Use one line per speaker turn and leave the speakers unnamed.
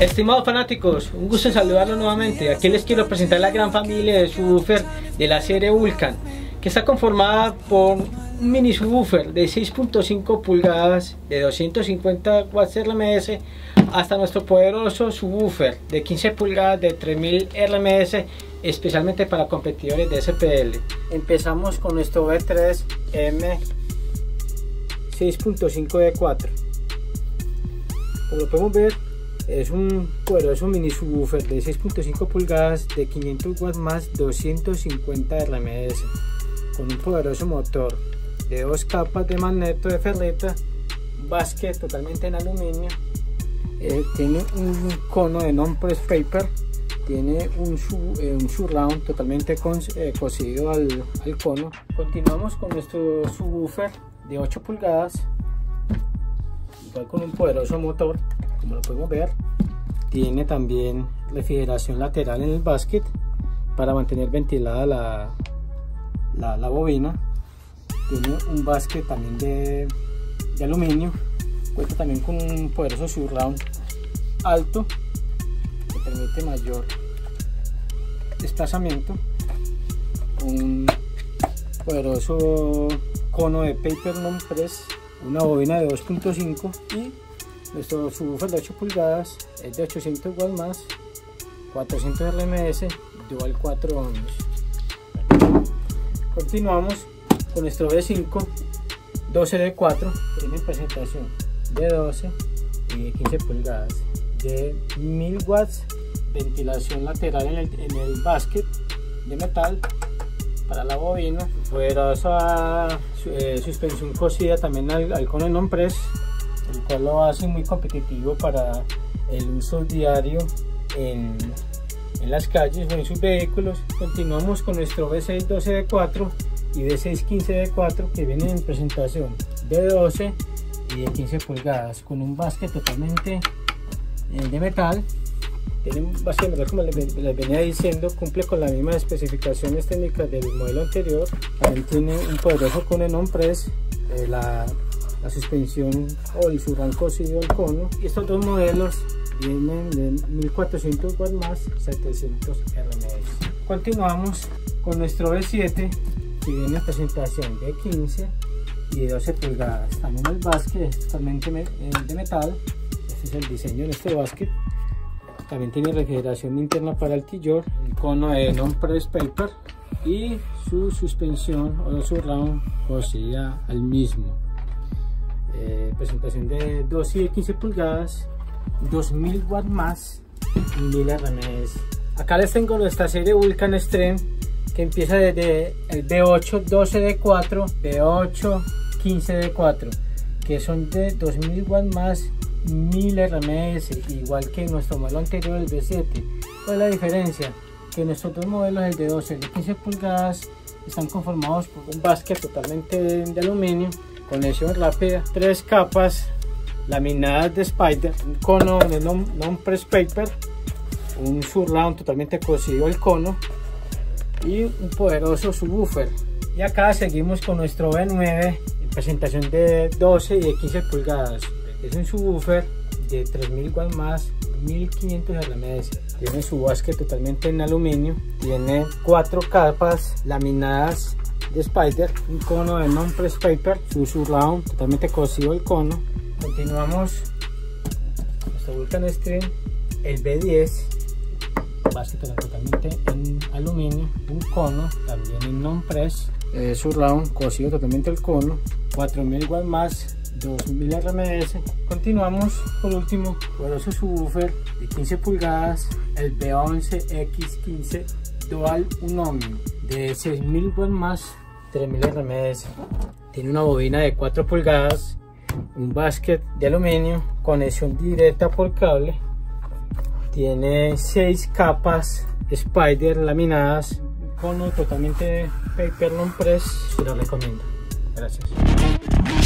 Estimados fanáticos, un gusto saludarlos nuevamente. Aquí les quiero presentar la gran familia de subwoofer de la serie Vulcan, que está conformada por un mini subwoofer de 6.5 pulgadas de 250 watts RMS hasta nuestro poderoso subwoofer de 15 pulgadas de 3000 RMS especialmente para competidores de SPL. Empezamos con nuestro V3 M 6.5 D4. Como podemos ver, es un poderoso mini subwoofer de 6.5 pulgadas de 500 watts más 250 RMS con un poderoso motor de dos capas de magneto de ferreta, basket totalmente en aluminio, eh, tiene un cono de non-press paper, tiene un, eh, un surround totalmente eh, cosido al, al, cono. Continuamos con nuestro subwoofer de 8 pulgadas, con un poderoso motor como lo podemos ver tiene también refrigeración lateral en el basket para mantener ventilada la, la, bobina. Tiene un basket también de, de, aluminio. Cuenta también con un poderoso surround alto que permite mayor desplazamiento. Un poderoso cono de paper non press una bobina de 2.5 y nuestro subwoofer de 8 pulgadas es de 800 watts más 400 RMS dual 4 ohms. Continuamos con nuestro V5 12 de 4 tiene presentación de 12 y 15 pulgadas de 1000 watts ventilación lateral en el, en el basket de metal para la bobina poderosa eh, suspensión cosida también al, al cono cual lo hace muy competitivo para el uso diario en, en las calles o en sus vehículos. Continuamos con nuestro V6 12D4 y V6 15D4 que vienen en presentación. De 12 y de 15 pulgadas con un basket totalmente eh, de metal. Tiene un basket de metal como les, venía diciendo cumple con las mismas especificaciones técnicas del modelo anterior. También tiene un poderoso con press eh, la la suspensión o el surranco cosido el cono. Y estos dos modelos vienen de 1400 watts más 700 RMS continuamos con nuestro V7 que viene en presentación de 15 y de 12 pulgadas. También el basket es totalmente eh, de metal. Este es el diseño de este basket también tiene refrigeración interna para el tillor el cono de non-press paper y su suspensión o su round cosida al mismo eh, presentación de 12 y 15 pulgadas 2000 watts más y 1000 RMS acá les tengo nuestra serie Vulcan Stream que empieza desde el B8 12D4 B8 15D4 que son de 2000 watts más 1000 RMS igual que nuestro modelo anterior el B7 ¿cuál es la diferencia? que nuestros dos modelos el de 12 y el de 15 pulgadas están conformados por un basket totalmente de aluminio conexión rápida, tres capas laminadas de spider, un cono de non-press paper, un surround totalmente cosido el cono y un poderoso subwoofer. Y acá seguimos con nuestro V9 en presentación de 12 y de 15 pulgadas. Es un subwoofer de 3000 watts más 1500 RMS. Tiene su basket totalmente en aluminio. Tiene cuatro capas laminadas Spider, un cono de non-press paper, su surround, totalmente cosido el cono. Continuamos nuestro Vulcan Stream, el B10, básicamente totalmente en aluminio, un cono también en non-press, eh, surround, cosido totalmente el cono, 4000 watts más 2000 RMS. Continuamos por último con su subwoofer de 15 pulgadas, el B11X15 Dual Unomio de 6000 watts más 3000 RMS. Tiene una bobina de 4 pulgadas, un basket de aluminio, conexión directa por cable. Tiene 6 capas Spider laminadas, cono totalmente paper non press. Se lo recomiendo. Gracias.